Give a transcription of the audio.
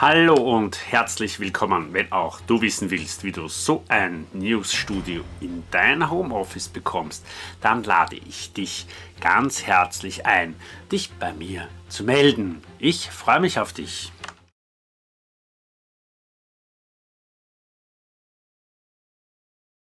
Hallo und herzlich willkommen. Wenn auch du wissen willst, wie du so ein Newsstudio in dein Homeoffice bekommst, dann lade ich dich ganz herzlich ein, dich bei mir zu melden. Ich freue mich auf dich.